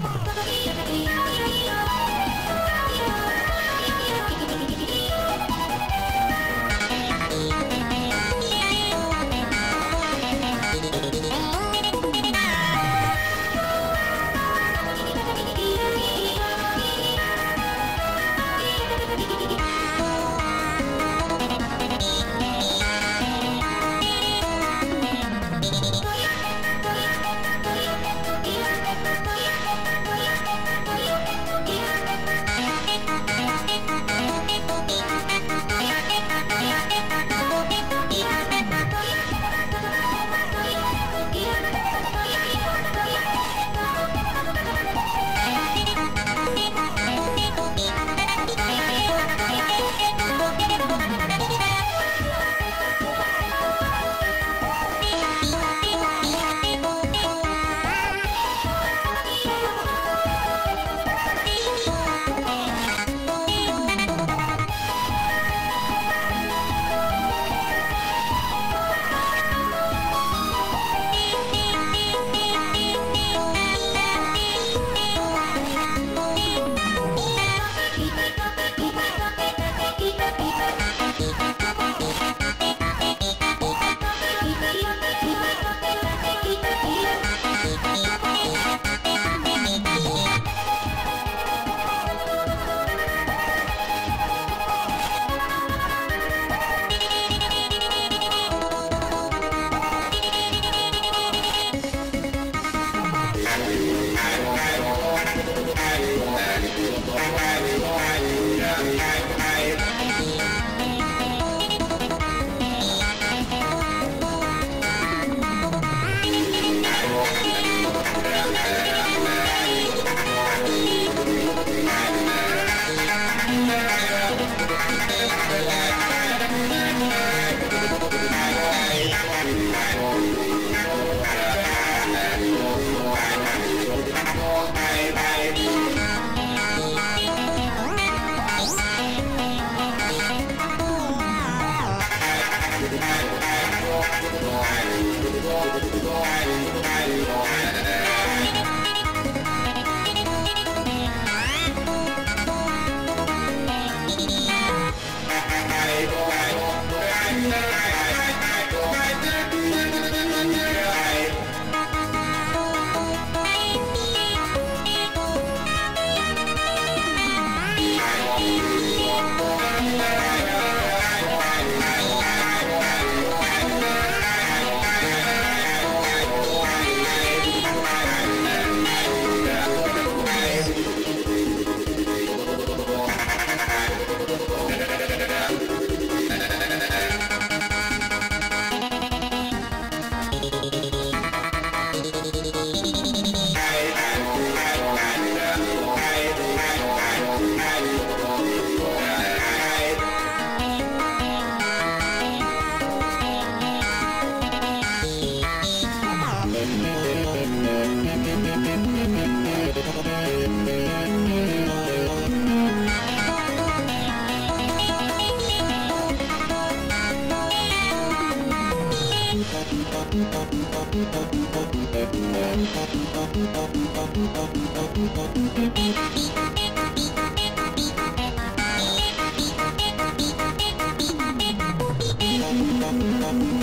Come on.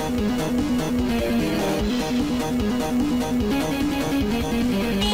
Thank you.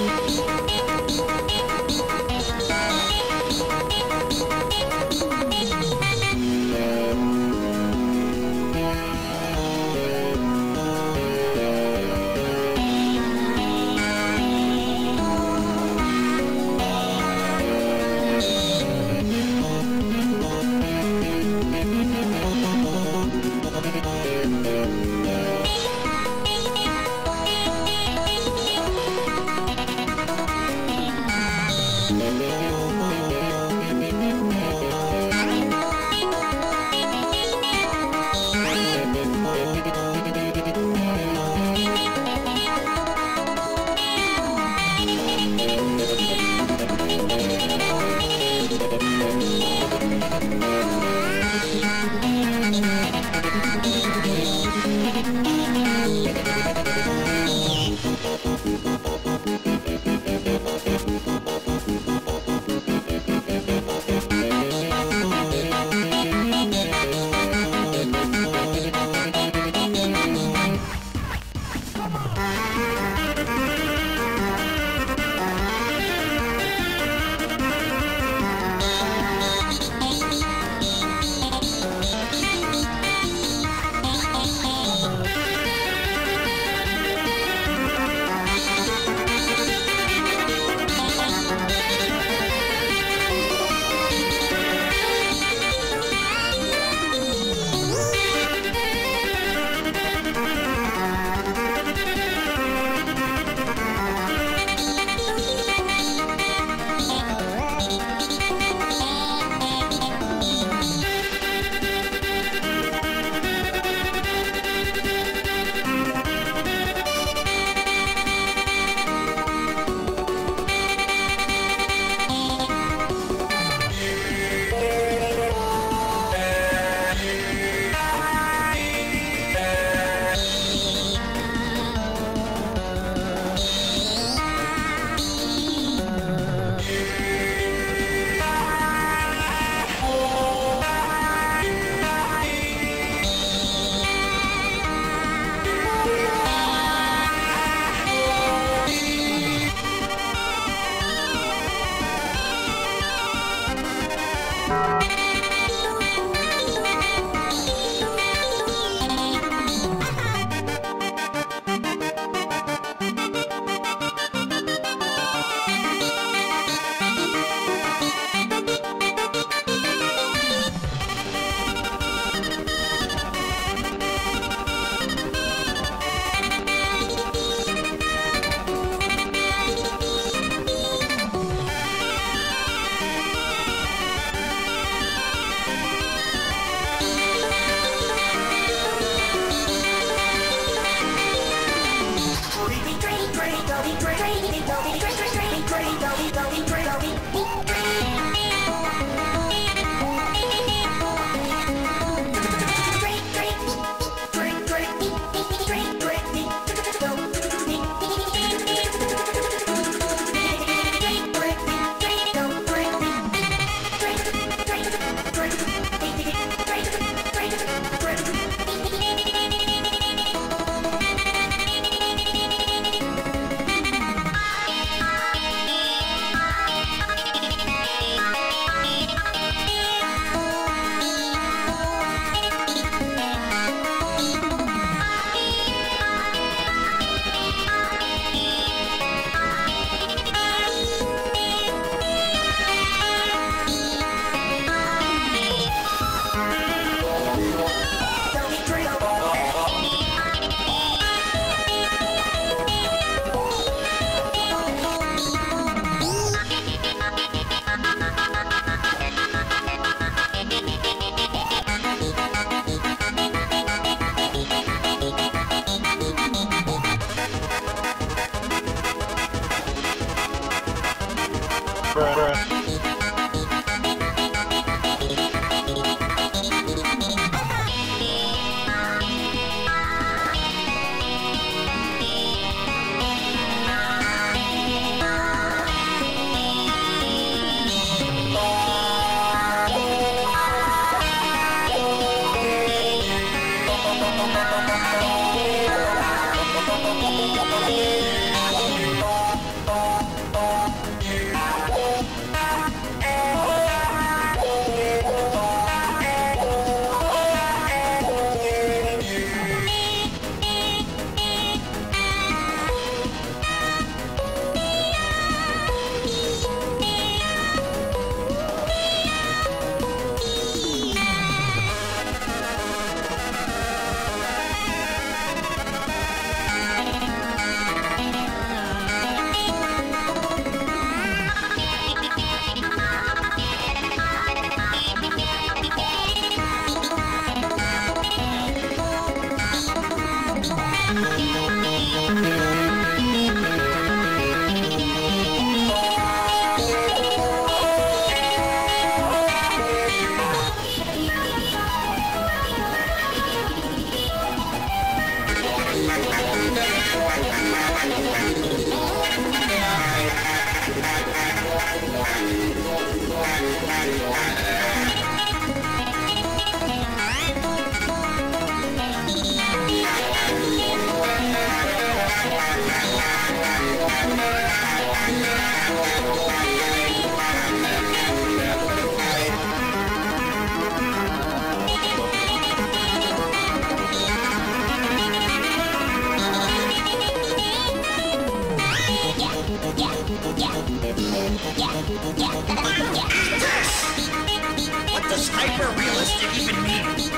hyper-realistic human beings.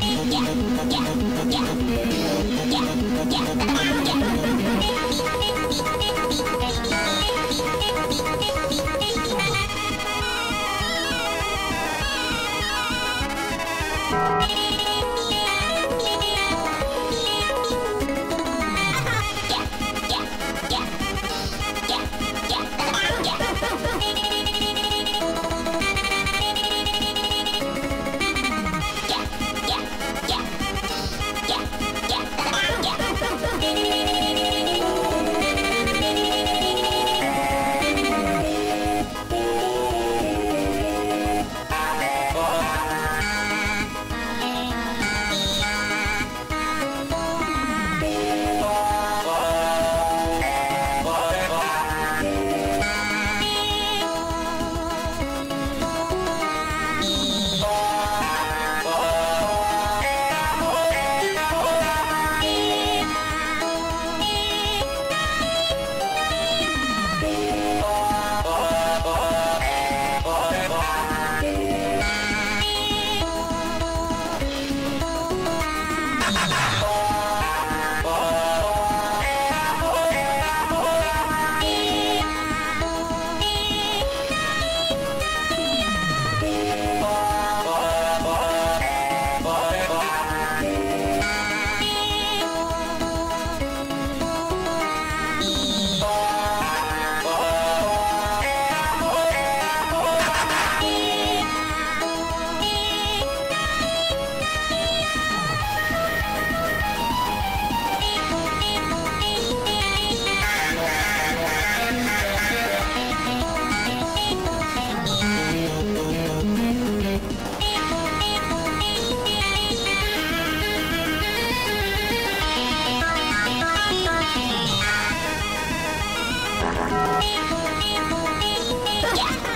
Yeah, yeah, yeah, yeah, yeah, yeah. Yeah!